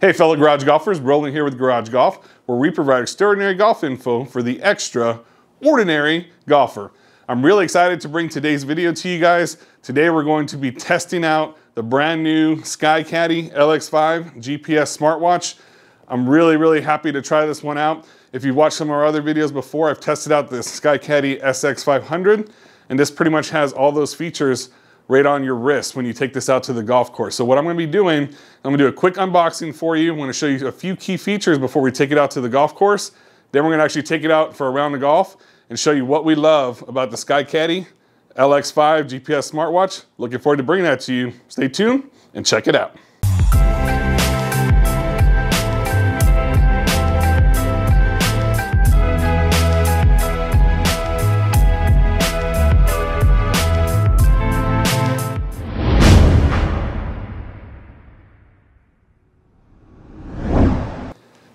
Hey fellow garage golfers, Roland here with Garage Golf, where we provide extraordinary golf info for the extra ordinary golfer. I'm really excited to bring today's video to you guys. Today we're going to be testing out the brand new SkyCaddie LX5 GPS smartwatch. I'm really, really happy to try this one out. If you've watched some of our other videos before, I've tested out the SkyCaddie SX500, and this pretty much has all those features right on your wrist when you take this out to the golf course. So what I'm gonna be doing, I'm gonna do a quick unboxing for you. I'm gonna show you a few key features before we take it out to the golf course. Then we're gonna actually take it out for a round of golf and show you what we love about the SkyCaddie LX5 GPS smartwatch. Looking forward to bringing that to you. Stay tuned and check it out.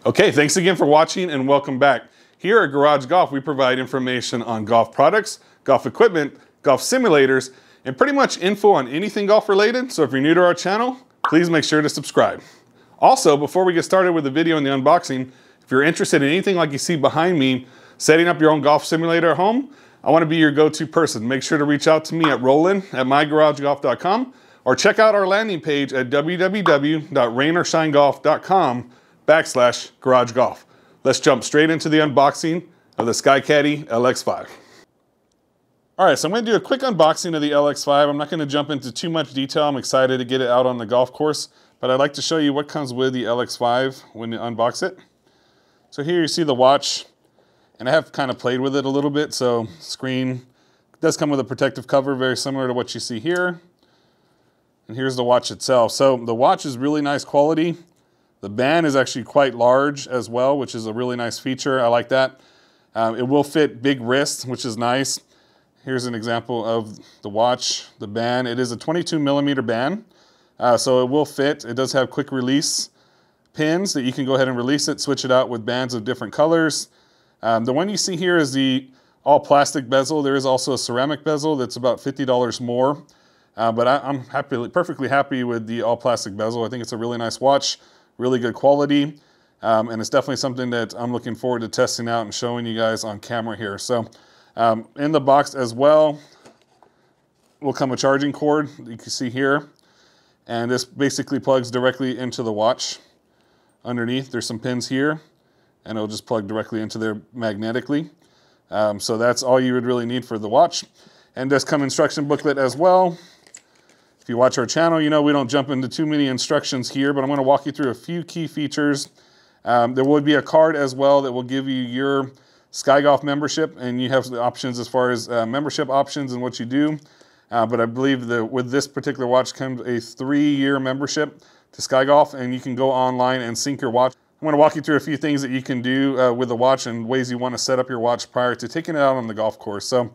Okay, thanks again for watching and welcome back. Here at Garage Golf, we provide information on golf products, golf equipment, golf simulators, and pretty much info on anything golf related. So if you're new to our channel, please make sure to subscribe. Also, before we get started with the video and the unboxing, if you're interested in anything like you see behind me, setting up your own golf simulator at home, I want to be your go-to person. Make sure to reach out to me at roland at mygaragegolf.com or check out our landing page at www.rainorShineGolf.com backslash garage golf. Let's jump straight into the unboxing of the SkyCaddie LX5. All right, so I'm gonna do a quick unboxing of the LX5. I'm not gonna jump into too much detail. I'm excited to get it out on the golf course, but I'd like to show you what comes with the LX5 when you unbox it. So here you see the watch, and I have kind of played with it a little bit. So screen does come with a protective cover, very similar to what you see here. And here's the watch itself. So the watch is really nice quality. The band is actually quite large as well, which is a really nice feature. I like that. Um, it will fit big wrists, which is nice. Here's an example of the watch, the band. It is a 22 millimeter band, uh, so it will fit. It does have quick release pins that you can go ahead and release it, switch it out with bands of different colors. Um, the one you see here is the all plastic bezel. There is also a ceramic bezel that's about $50 more. Uh, but I, am happy, perfectly happy with the all plastic bezel. I think it's a really nice watch really good quality. Um, and it's definitely something that I'm looking forward to testing out and showing you guys on camera here. So um, in the box as well will come a charging cord you can see here. And this basically plugs directly into the watch. Underneath there's some pins here and it'll just plug directly into there magnetically. Um, so that's all you would really need for the watch. And does come instruction booklet as well. If you watch our channel, you know we don't jump into too many instructions here, but I'm going to walk you through a few key features. Um, there would be a card as well that will give you your Sky Golf membership, and you have the options as far as uh, membership options and what you do. Uh, but I believe that with this particular watch comes a three-year membership to Sky Golf, and you can go online and sync your watch. I'm to walk you through a few things that you can do uh, with the watch and ways you want to set up your watch prior to taking it out on the golf course. So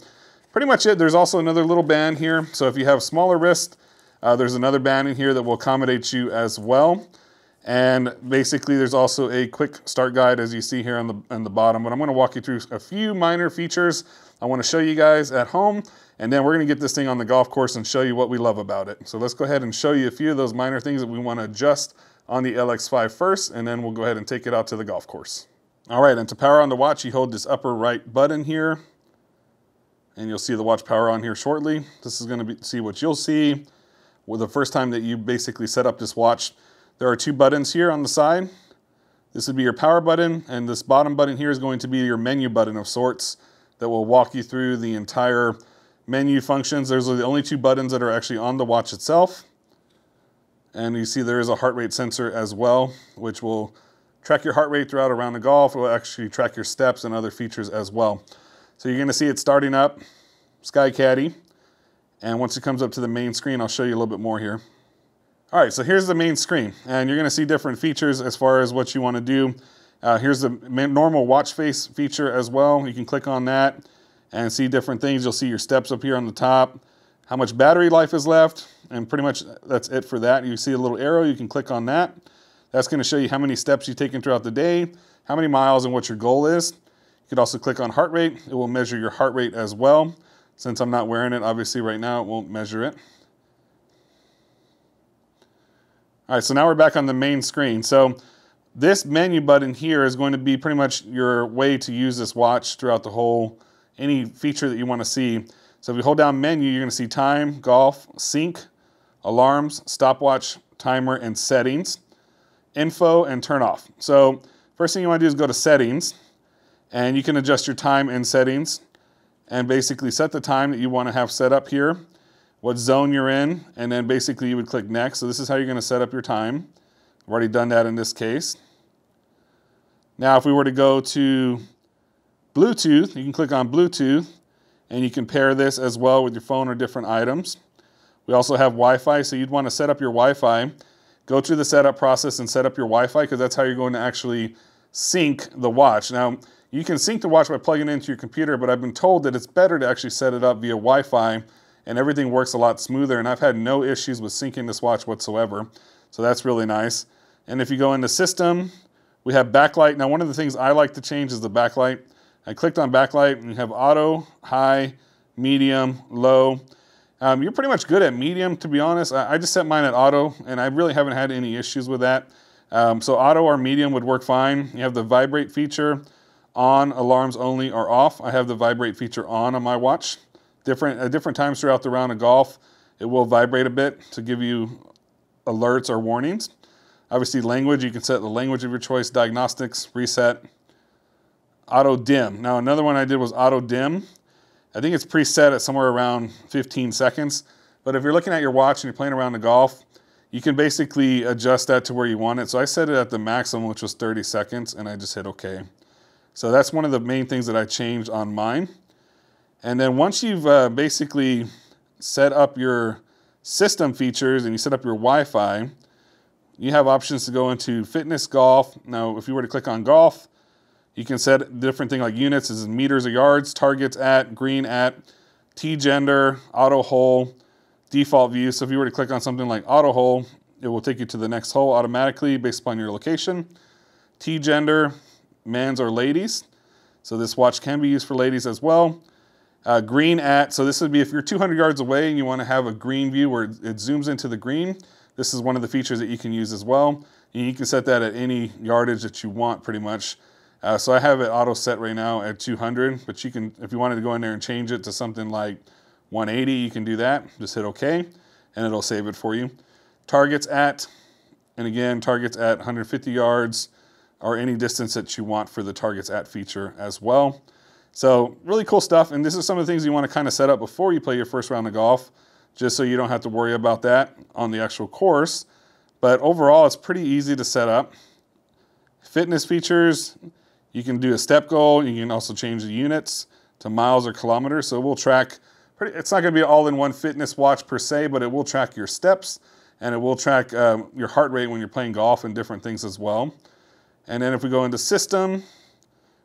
pretty much it. There's also another little band here. So if you have smaller wrist, uh, there's another band in here that will accommodate you as well. And basically there's also a quick start guide as you see here on the, on the bottom, but I'm gonna walk you through a few minor features I wanna show you guys at home, and then we're gonna get this thing on the golf course and show you what we love about it. So let's go ahead and show you a few of those minor things that we wanna adjust on the LX5 first, and then we'll go ahead and take it out to the golf course. All right, and to power on the watch, you hold this upper right button here, and you'll see the watch power on here shortly. This is gonna be, see what you'll see the first time that you basically set up this watch, there are two buttons here on the side. This would be your power button, and this bottom button here is going to be your menu button of sorts that will walk you through the entire menu functions. Those are the only two buttons that are actually on the watch itself. And you see there is a heart rate sensor as well, which will track your heart rate throughout around the golf. It will actually track your steps and other features as well. So you're gonna see it starting up, SkyCaddie. And once it comes up to the main screen, I'll show you a little bit more here. All right, so here's the main screen. And you're gonna see different features as far as what you wanna do. Uh, here's the normal watch face feature as well. You can click on that and see different things. You'll see your steps up here on the top, how much battery life is left, and pretty much that's it for that. You see a little arrow, you can click on that. That's gonna show you how many steps you've taken throughout the day, how many miles and what your goal is. You could also click on heart rate. It will measure your heart rate as well. Since I'm not wearing it, obviously right now, it won't measure it. All right, so now we're back on the main screen. So this menu button here is going to be pretty much your way to use this watch throughout the whole, any feature that you want to see. So if you hold down menu, you're going to see time, golf, sync, alarms, stopwatch, timer, and settings, info, and turn off. So first thing you want to do is go to settings, and you can adjust your time in settings, and basically set the time that you want to have set up here, what zone you're in, and then basically you would click next. So this is how you're going to set up your time. I've already done that in this case. Now if we were to go to Bluetooth, you can click on Bluetooth, and you can pair this as well with your phone or different items. We also have Wi-Fi, so you'd want to set up your Wi-Fi, go through the setup process and set up your Wi-Fi because that's how you're going to actually sync the watch. Now, you can sync the watch by plugging it into your computer, but I've been told that it's better to actually set it up via Wi-Fi and everything works a lot smoother and I've had no issues with syncing this watch whatsoever. So that's really nice. And if you go into system, we have backlight. Now one of the things I like to change is the backlight. I clicked on backlight and you have auto, high, medium, low. Um, you're pretty much good at medium, to be honest. I, I, just set mine at auto, and I really haven't had any issues with that. Um, so auto or medium would work fine. You have the vibrate feature on, alarms only, or off. I have the vibrate feature on on my watch. Different at different times throughout the round of golf, it will vibrate a bit to give you alerts or warnings. Obviously, language, you can set the language of your choice, diagnostics, reset, auto dim. Now, another one I did was auto dim. I think it's preset at somewhere around 15 seconds. But if you're looking at your watch and you're playing around the golf, you can basically adjust that to where you want it. So I set it at the maximum, which was 30 seconds, and I just hit OK. So that's one of the main things that I changed on mine. And then once you've uh, basically set up your system features and you set up your Wi-Fi, you have options to go into fitness golf. Now, if you were to click on golf, you can set different things like units as meters or yards, targets at, green at, T gender, auto hole, default view. So if you were to click on something like auto hole, it will take you to the next hole automatically based upon your location. T gender, man's or ladies. So this watch can be used for ladies as well. Uh, green at, so this would be if you're 200 yards away and you want to have a green view where it zooms into the green, this is one of the features that you can use as well. And you can set that at any yardage that you want pretty much. Uh, so I have it auto set right now at 200, but you can, if you wanted to go in there and change it to something like 180, you can do that. Just hit OK, and it'll save it for you. Targets at, and again, targets at 150 yards or any distance that you want for the targets at feature as well. So really cool stuff, and this is some of the things you want to kind of set up before you play your first round of golf, just so you don't have to worry about that on the actual course. But overall, it's pretty easy to set up. Fitness features, you can do a step goal. You can also change the units to miles or kilometers. So we'll track, pretty, it's not gonna be all in one fitness watch per se, but it will track your steps and it will track um, your heart rate when you're playing golf and different things as well. And then if we go into system,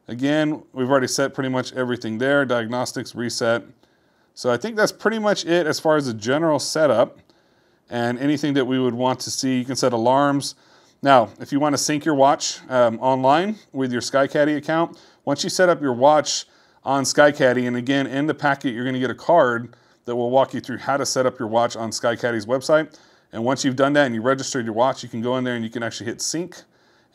again, we've already set pretty much everything there, diagnostics, reset. So I think that's pretty much it as far as the general setup and anything that we would want to see. You can set alarms, now, if you want to sync your watch um, online with your SkyCaddie account, once you set up your watch on SkyCaddie, and again, in the packet, you're going to get a card that will walk you through how to set up your watch on SkyCaddie's website. And once you've done that and you registered your watch, you can go in there and you can actually hit sync.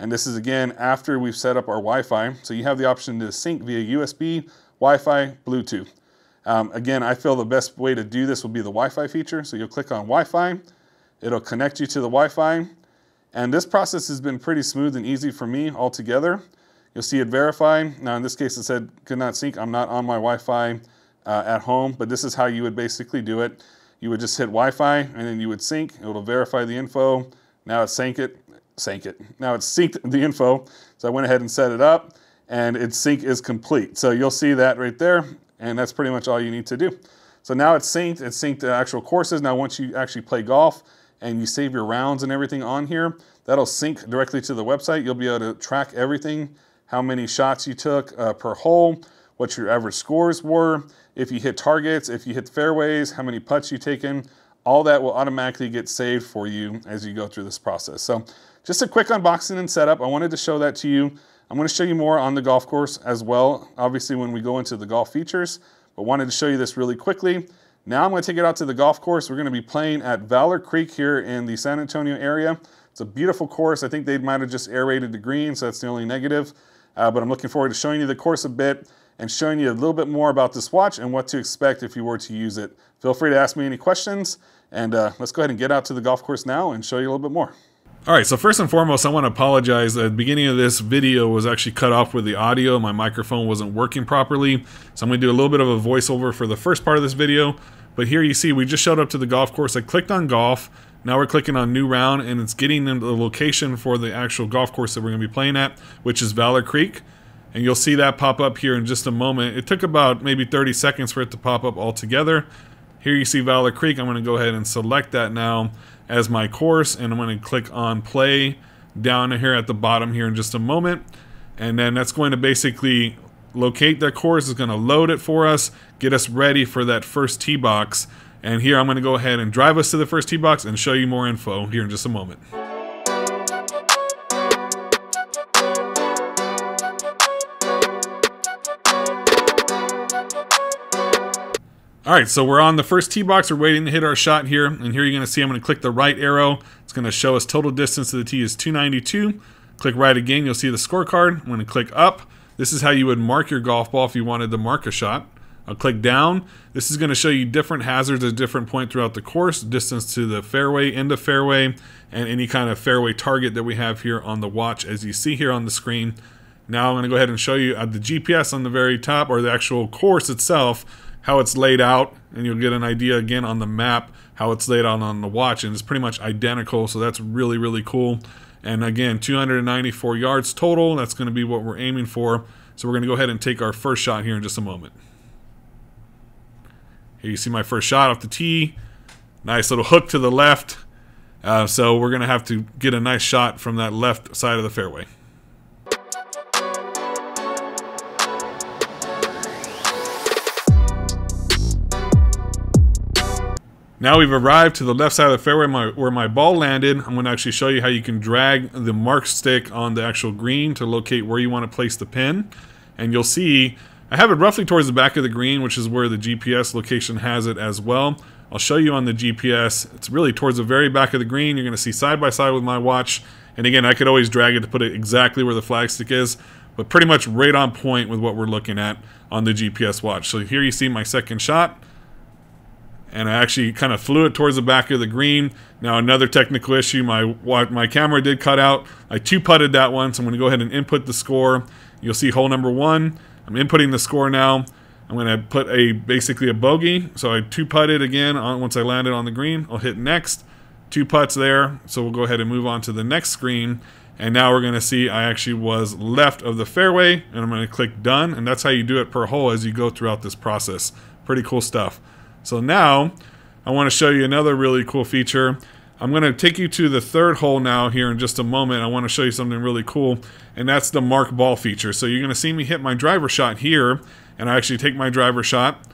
And this is again after we've set up our Wi-Fi. So you have the option to sync via USB, Wi-Fi, Bluetooth. Um, again, I feel the best way to do this will be the Wi-Fi feature. So you'll click on Wi-Fi. It'll connect you to the Wi-Fi. And this process has been pretty smooth and easy for me altogether. You'll see it verify. Now in this case it said could not sync. I'm not on my Wi-Fi uh, at home, but this is how you would basically do it. You would just hit Wi-Fi and then you would sync. It'll verify the info. Now it's sync it, sync it. Now it's synced the info. So I went ahead and set it up and its sync is complete. So you'll see that right there. And that's pretty much all you need to do. So now it's synced, it's synced the actual courses. Now once you actually play golf, and you save your rounds and everything on here, that'll sync directly to the website. You'll be able to track everything, how many shots you took uh, per hole, what your average scores were, if you hit targets, if you hit fairways, how many putts you've taken, all that will automatically get saved for you as you go through this process. So just a quick unboxing and setup. I wanted to show that to you. I'm gonna show you more on the golf course as well, obviously when we go into the golf features, but wanted to show you this really quickly. Now I'm going to take it out to the golf course. We're going to be playing at Vaaler Creek here in the San Antonio area. It's a beautiful course. I think they might have just aerated the green, so that's the only negative. Uh, but I'm looking forward to showing you the course a bit and showing you a little bit more about this watch and what to expect if you were to use it. Feel free to ask me any questions, and uh, let's go ahead and get out to the golf course now and show you a little bit more. All right, so first and foremost, I want to apologize. The beginning of this video was actually cut off with the audio. My microphone wasn't working properly. So I'm going to do a little bit of a voiceover for the first part of this video. But here you see we just showed up to the golf course. I clicked on golf. Now we're clicking on new round and it's getting into the location for the actual golf course that we're going to be playing at, which is Vaaler Creek. And you'll see that pop up here in just a moment. It took about maybe 30 seconds for it to pop up all together. Here you see Vaaler Creek. I'm going to go ahead and select that now as my course and I'm going to click on play down here at the bottom here in just a moment and then that's going to basically locate that course it's going to load it for us get us ready for that first tee box and here I'm going to go ahead and drive us to the first tee box and show you more info here in just a moment. All right, so we're on the first tee box. We're waiting to hit our shot here. And here you're going to see I'm going to click the right arrow. It's going to show us total distance to the tee is 292. Click right again. You'll see the scorecard. I'm going to click up. This is how you would mark your golf ball if you wanted to mark a shot. I'll click down. This is going to show you different hazards at different point throughout the course, distance to the fairway, end of fairway, and any kind of fairway target that we have here on the watch as you see here on the screen. Now I'm going to go ahead and show you the GPS on the very top or the actual course itself how it's laid out and you'll get an idea again on the map how it's laid out on the watch and it's pretty much identical so that's really really cool and again 294 yards total that's going to be what we're aiming for so we're going to go ahead and take our first shot here in just a moment here you see my first shot off the tee nice little hook to the left uh, so we're going to have to get a nice shot from that left side of the fairway Now we've arrived to the left side of the fairway my, where my ball landed. I'm going to actually show you how you can drag the mark stick on the actual green to locate where you want to place the pin. And you'll see I have it roughly towards the back of the green, which is where the GPS location has it as well. I'll show you on the GPS. It's really towards the very back of the green. You're going to see side by side with my watch. And again, I could always drag it to put it exactly where the flagstick is, but pretty much right on point with what we're looking at on the GPS watch. So here you see my second shot and I actually kind of flew it towards the back of the green. Now another technical issue, my my camera did cut out. I two putted that one, so I'm going to go ahead and input the score. You'll see hole number one. I'm inputting the score now. I'm going to put a basically a bogey. So I two putted again on, once I landed on the green. I'll hit next. Two putts there. So we'll go ahead and move on to the next screen. And now we're going to see I actually was left of the fairway. And I'm going to click done. And that's how you do it per hole as you go throughout this process. Pretty cool stuff. So now I want to show you another really cool feature. I'm going to take you to the third hole now here in just a moment. I want to show you something really cool, and that's the mark ball feature. So you're going to see me hit my driver shot here, and I actually take my driver shot.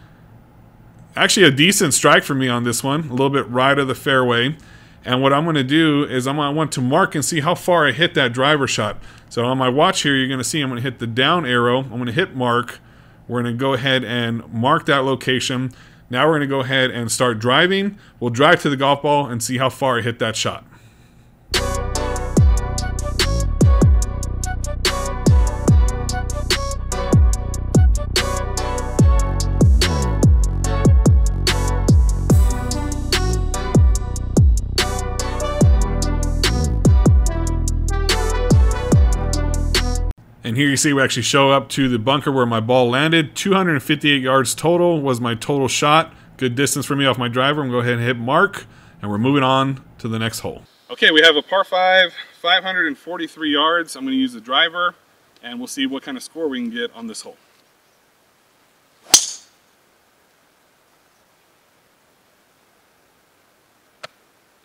Actually a decent strike for me on this one, a little bit right of the fairway. And what I'm going to do is I'm going to want to mark and see how far I hit that driver shot. So on my watch here, you're going to see I'm going to hit the down arrow. I'm going to hit mark. We're going to go ahead and mark that location. Now we're going to go ahead and start driving. We'll drive to the golf ball and see how far I hit that shot. And here you see we actually show up to the bunker where my ball landed. 258 yards total was my total shot. Good distance for me off my driver. I'm going to go ahead and hit mark. And we're moving on to the next hole. Okay, we have a par 5, 543 yards. I'm going to use the driver. And we'll see what kind of score we can get on this hole.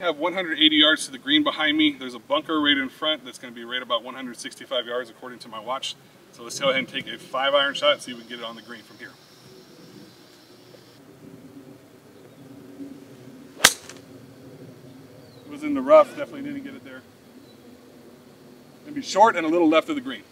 I have 180 yards to the green behind me. There's a bunker right in front that's going to be right about 165 yards according to my watch. So let's go ahead and take a five iron shot and see if we can get it on the green from here. It was in the rough, definitely didn't get it there. Gonna be short and a little left of the green.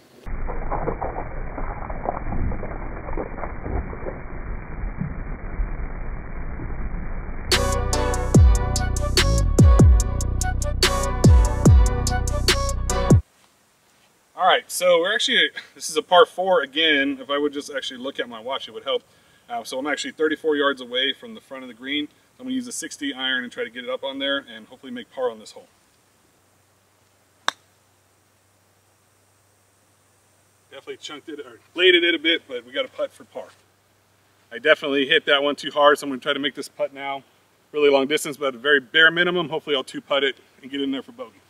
Right, so we're actually, this is a par four again. If I would just actually look at my watch, it would help. Uh, so I'm actually 34 yards away from the front of the green. I'm gonna use a 60 iron and try to get it up on there and hopefully make par on this hole. Definitely chunked it, or bladed it a bit, but we got a putt for par. I definitely hit that one too hard, so I'm gonna try to make this putt now. Really long distance, but at a very bare minimum. Hopefully I'll two putt it and get in there for bogey.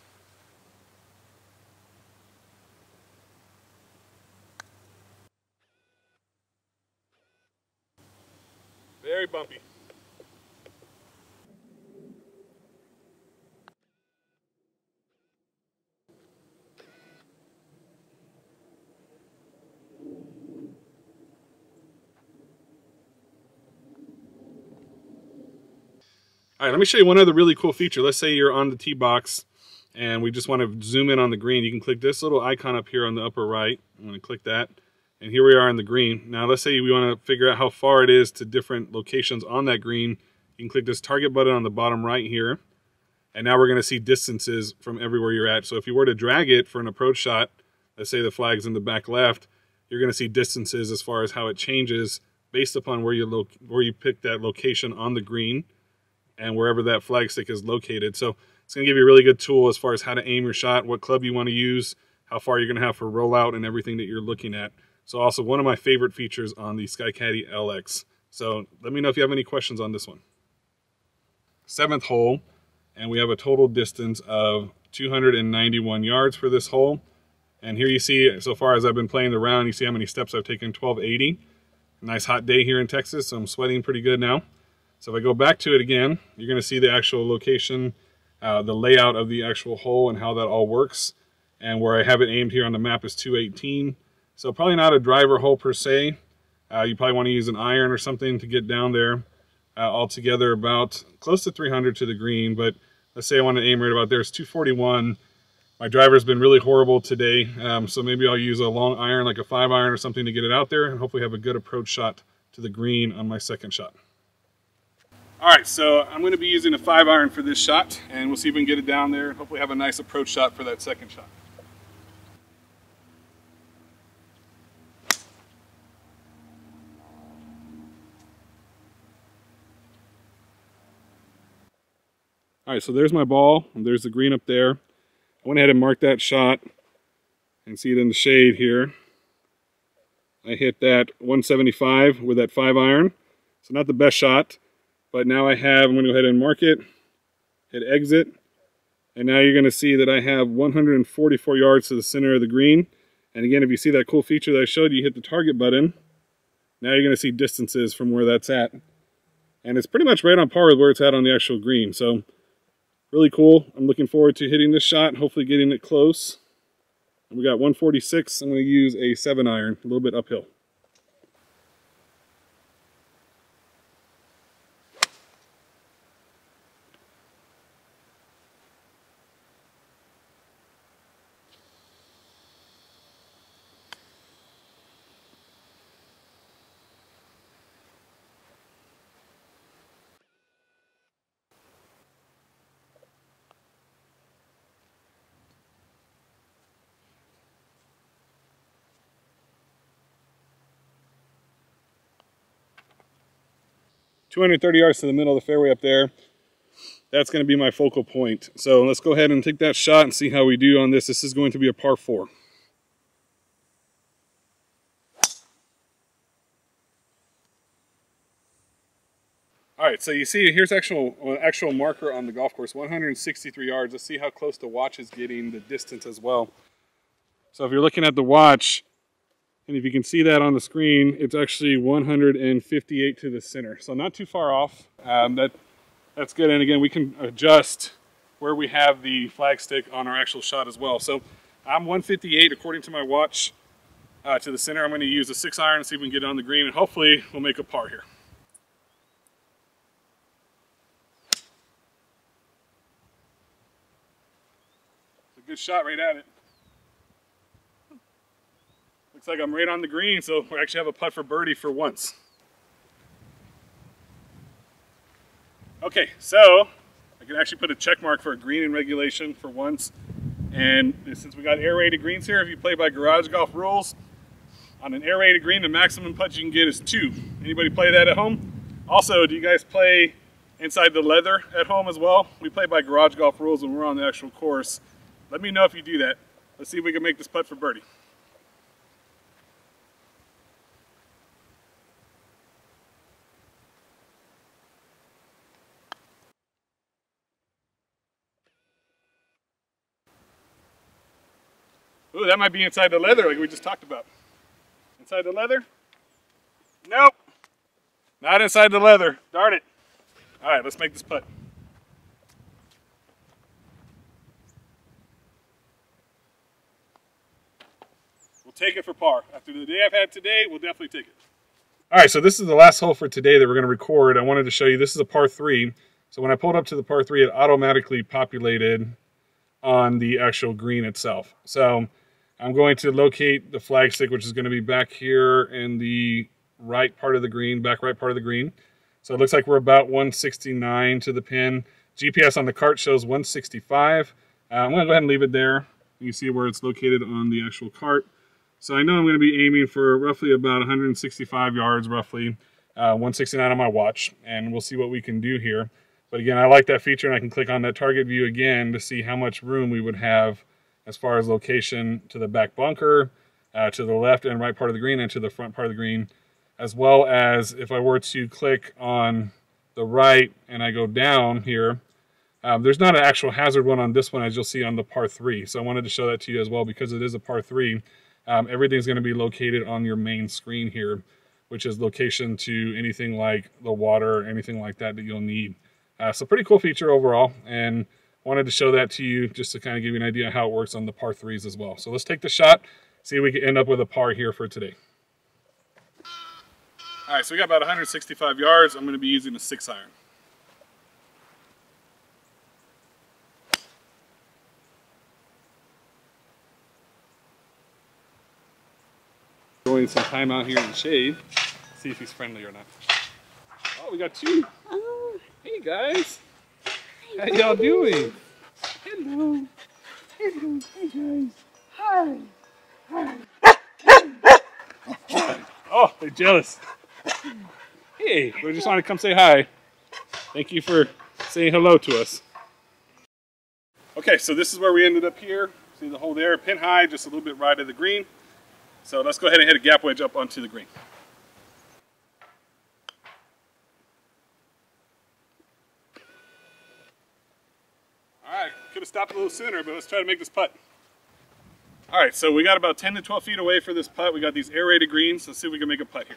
Very bumpy. All right, let me show you one other really cool feature. Let's say you're on the tee box and we just want to zoom in on the green. You can click this little icon up here on the upper right. I'm going to click that. And here we are on the green. Now let's say we want to figure out how far it is to different locations on that green. You can click this target button on the bottom right here. And now we're going to see distances from everywhere you're at. So if you were to drag it for an approach shot, let's say the flag's in the back left, you're going to see distances as far as how it changes based upon where you, look where you pick that location on the green and wherever that flag stick is located. So it's going to give you a really good tool as far as how to aim your shot, what club you want to use, how far you're going to have for rollout, and everything that you're looking at. So also one of my favorite features on the SkyCaddie LX. So let me know if you have any questions on this one. Seventh hole, and we have a total distance of 291 yards for this hole. And here you see, so far as I've been playing the round, you see how many steps I've taken, 1280. Nice hot day here in Texas, so I'm sweating pretty good now. So if I go back to it again, you're going to see the actual location, uh, the layout of the actual hole and how that all works. And where I have it aimed here on the map is 218. So probably not a driver hole per se. Uh, you probably want to use an iron or something to get down there. Uh, altogether about close to 300 to the green, but let's say I want to aim right about there. It's 241. My driver's been really horrible today, um, so maybe I'll use a long iron, like a five iron or something to get it out there and hopefully have a good approach shot to the green on my second shot. All right, so I'm gonna be using a five iron for this shot and we'll see if we can get it down there and hopefully have a nice approach shot for that second shot. All right, so there's my ball. And there's the green up there. I went ahead and marked that shot and see it in the shade here. I hit that 175 with that five iron. So not the best shot, but now I have, I'm to go ahead and mark it, hit exit, and now you're going to see that I have 144 yards to the center of the green. And again, if you see that cool feature that I showed you, hit the target button. Now you're going to see distances from where that's at. And it's pretty much right on par with where it's at on the actual green. So really cool. I'm looking forward to hitting this shot, hopefully getting it close. And we got 146. I'm going to use a 7 iron, a little bit uphill. Two hundred thirty yards to the middle of the fairway up there. That's going to be my focal point. So let's go ahead and take that shot and see how we do on this. This is going to be a par four. All right, so you see here's actual uh, actual marker on the golf course, 163 yards. Let's see how close the watch is getting the distance as well. So if you're looking at the watch, and if you can see that on the screen, it's actually 158 to the center. So not too far off. Um, that That's good. And again, we can adjust where we have the flag stick on our actual shot as well. So I'm 158 according to my watch uh, to the center. I'm going to use a six iron and see if we can get it on the green and hopefully we'll make a par here. It's a good shot right at it. Looks like I'm right on the green, so we actually have a putt for birdie for once. Okay, so I can actually put a check mark for a green in regulation for once. And since we got aerated greens here, if you play by Garage Golf rules, on an aerated green, the maximum putt you can get is two. Anybody play that at home? Also, do you guys play inside the leather at home as well? We play by Garage Golf rules when we're on the actual course. Let me know if you do that. Let's see if we can make this putt for birdie. Ooh, that might be inside the leather like we just talked about. Inside the leather? Nope. Not inside the leather. Darn it. All right, let's make this putt. We'll take it for par. After the day I've had today, we'll definitely take it. All right, so this is the last hole for today that we're going to record. I wanted to show you this is a par three. So when I pulled up to the par three, it automatically populated on the actual green itself. So I'm going to locate the flag stick, which is going to be back here in the right part of the green, back right part of the green. So it looks like we're about 169 to the pin. GPS on the cart shows 165. Uh, I'm going to go ahead and leave it there. You see where it's located on the actual cart. So I know I'm going to be aiming for roughly about 165 yards, roughly uh, 169 on my watch, and we'll see what we can do here. But again, I like that feature, and I can click on that target view again to see how much room we would have as far as location to the back bunker, uh, to the left and right part of the green, and to the front part of the green, as well as if I were to click on the right and I go down here, um, there's not an actual hazard one on this one as you'll see on the par 3. So I wanted to show that to you as well because it is a par 3. Um, everything's going to be located on your main screen here, which is location to anything like the water or anything like that that you'll need. Uh, so pretty cool feature overall. And wanted to show that to you just to kind of give you an idea how it works on the par threes as well. So let's take the shot, see if we can end up with a par here for today. All right, so we got about 165 yards. I'm going to be using a six iron. Enjoying some time out here in the shade. See if he's friendly or not. Oh, we got two. Oh. Hey guys. How y'all doing? Hello. Hello. Hey guys. Hi. Hi. oh, they're jealous. Hey, we just want to come say hi. Thank you for saying hello to us. Okay, so this is where we ended up here. See the hole there, pin high, just a little bit right of the green. So let's go ahead and hit a gap wedge up onto the green. Could have stopped a little sooner, but let's try to make this putt. All right, so we got about 10 to 12 feet away for this putt. We got these aerated greens. Let's see if we can make a putt here.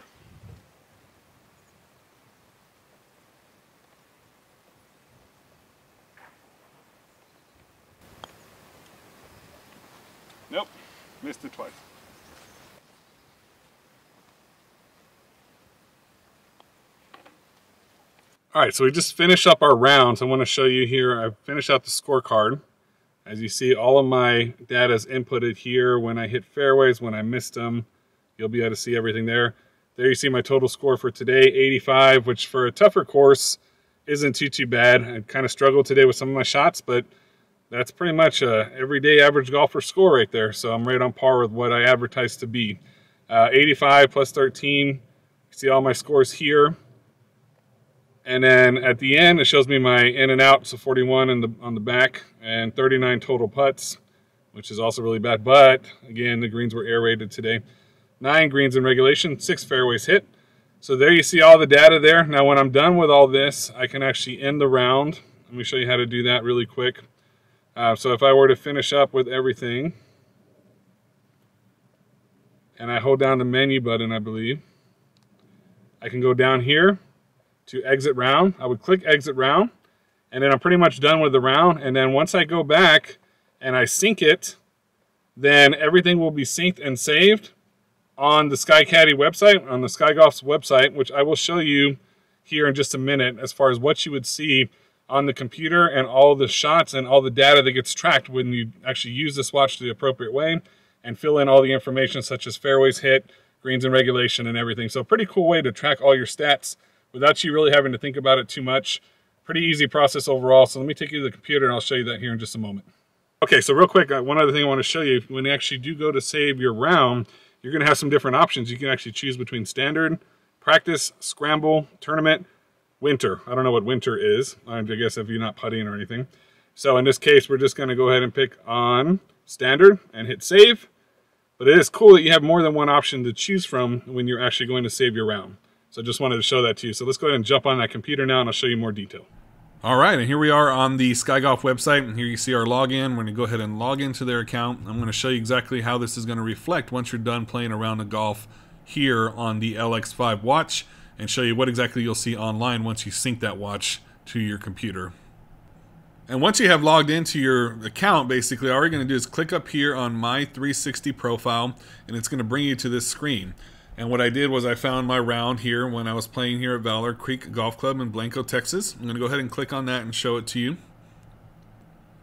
Nope, missed it twice. All right, so we just finished up our rounds. I want to show you here, I finished out the scorecard. As you see, all of my data is inputted here. When I hit fairways, when I missed them, you'll be able to see everything there. There you see my total score for today, 85, which for a tougher course isn't too, too bad. I kind of struggled today with some of my shots, but that's pretty much a everyday average golfer score right there. So I'm right on par with what I advertised to be. Uh, 85 plus 13. You see all my scores here. And then at the end, it shows me my in and out, so 41 in the, on the back and 39 total putts, which is also really bad. But again, the greens were air aerated today. Nine greens in regulation, six fairways hit. So there you see all the data there. Now when I'm done with all this, I can actually end the round. Let me show you how to do that really quick. Uh, so if I were to finish up with everything, and I hold down the menu button, I believe, I can go down here to exit round. I would click exit round and then I'm pretty much done with the round. And then once I go back and I sync it, then everything will be synced and saved on the SkyCaddie website, on the SkyGolf's website, which I will show you here in just a minute as far as what you would see on the computer and all the shots and all the data that gets tracked when you actually use this watch the appropriate way and fill in all the information such as fairways hit, greens and regulation and everything. So pretty cool way to track all your stats without you really having to think about it too much. Pretty easy process overall. So let me take you to the computer and I'll show you that here in just a moment. Okay, so real quick, uh, one other thing I want to show you, when you actually do go to save your round, you're going to have some different options. You can actually choose between standard, practice, scramble, tournament, winter. I don't know what winter is, I guess if you're not putting or anything. So in this case, we're just going to go ahead and pick on standard and hit save. But it is cool that you have more than one option to choose from when you're actually going to save your round. So I just wanted to show that to you. So let's go ahead and jump on that computer now and I'll show you more detail. All right, and here we are on the Sky Golf website, and here you see our login. We're going to go ahead and log into their account. I'm going to show you exactly how this is going to reflect once you're done playing around the golf here on the LX5 watch, and show you what exactly you'll see online once you sync that watch to your computer. And once you have logged into your account, basically, all you're going to do is click up here on My 360 Profile, and it's going to bring you to this screen. And what I did was I found my round here when I was playing here at Vaaler Creek Golf Club in Blanco, Texas. I'm going to go ahead and click on that and show it to you.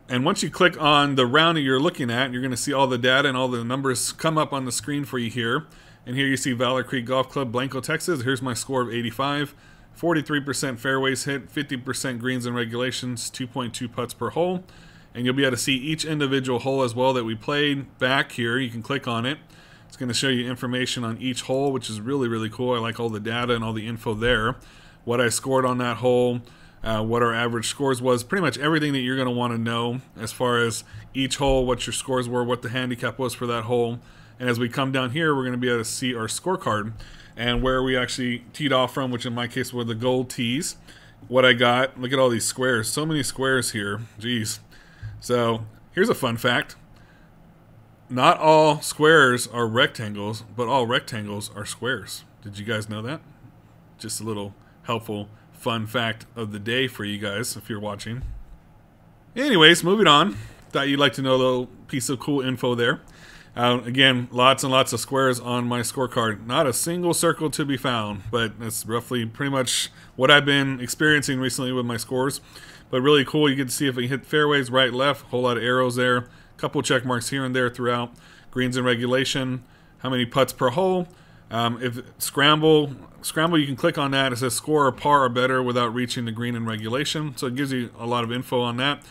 And once you click on the round that you're looking at, you're going to see all the data and all the numbers come up on the screen for you here. And here you see Vaaler Creek Golf Club, Blanco, Texas. Here's my score of 85. 43% fairways hit, 50% greens and regulations, 2.2 putts per hole. And you'll be able to see each individual hole as well that we played back here. You can click on it. It's going to show you information on each hole, which is really, really cool. I like all the data and all the info there. What I scored on that hole, uh, what our average scores was, pretty much everything that you're going to want to know as far as each hole, what your scores were, what the handicap was for that hole. And as we come down here, we're going to be able to see our scorecard and where we actually teed off from, which in my case were the gold tees. What I got, look at all these squares. So many squares here. Jeez. So here's a fun fact. Not all squares are rectangles, but all rectangles are squares. Did you guys know that? Just a little helpful fun fact of the day for you guys if you're watching. Anyways, moving on. Thought you'd like to know a little piece of cool info there. Uh, again, lots and lots of squares on my scorecard. Not a single circle to be found, but that's roughly pretty much what I've been experiencing recently with my scores. But really cool. You to see if we hit fairways right, left, whole lot of arrows there couple check marks here and there throughout. Greens in regulation, how many putts per hole. Um, if scramble, scramble, you can click on that. It says score or par or better without reaching the green in regulation. So it gives you a lot of info on that.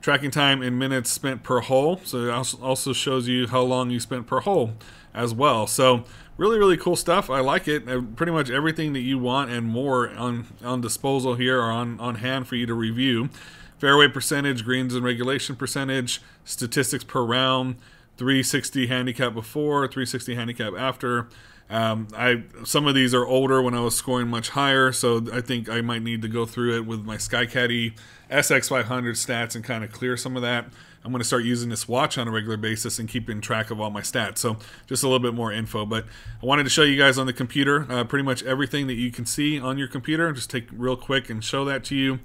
Tracking time in minutes spent per hole. So it also shows you how long you spent per hole as well. So really, really cool stuff. I like it. Uh, pretty much everything that you want and more on, on disposal here or on, on hand for you to review fairway percentage, greens and regulation percentage, statistics per round, 360 handicap before, 360 handicap after. Um, I some of these are older when I was scoring much higher, so I think I might need to go through it with my SkyCaddie SX500 stats and kind of clear some of that. I'm going to start using this watch on a regular basis and keeping track of all my stats. So just a little bit more info. But I wanted to show you guys on the computer uh, pretty much everything that you can see on your computer. Just take real quick and show that to you.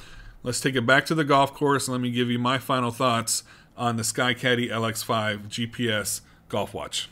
Let's take it back to the golf course and let me give you my final thoughts on the SkyCaddie LX5 GPS golf watch.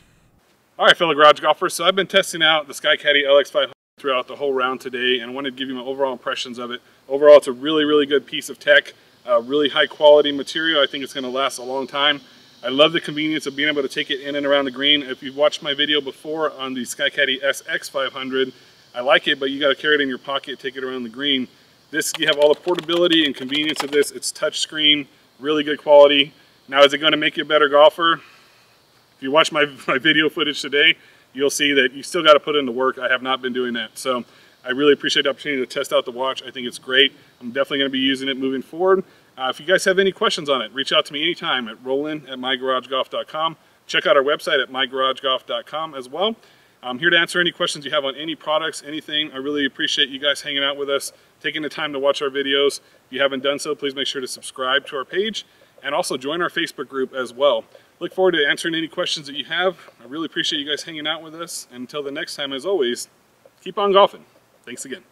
All right, fellow garage golfers. So I've been testing out the SkyCaddie LX5 throughout the whole round today and I wanted to give you my overall impressions of it. Overall, it's a really, really good piece of tech, uh, really high quality material. I think it's going to last a long time. I love the convenience of being able to take it in and around the green. If you've watched my video before on the SkyCaddie SX500, I like it, but you got to carry it in your pocket, take it around the green. This, you have all the portability and convenience of this. It's touchscreen, really good quality. Now, is it gonna make you a better golfer? If you watch my, my video footage today, you'll see that you still gotta put in the work. I have not been doing that. So I really appreciate the opportunity to test out the watch. I think it's great. I'm definitely gonna be using it moving forward. Uh, if you guys have any questions on it, reach out to me anytime at roland at mygaragegolf.com. Check out our website at mygaragegolf.com as well. I'm here to answer any questions you have on any products, anything. I really appreciate you guys hanging out with us, taking the time to watch our videos. If you haven't done so, please make sure to subscribe to our page and also join our Facebook group as well. Look forward to answering any questions that you have. I really appreciate you guys hanging out with us. And until the next time, as always, keep on golfing. Thanks again.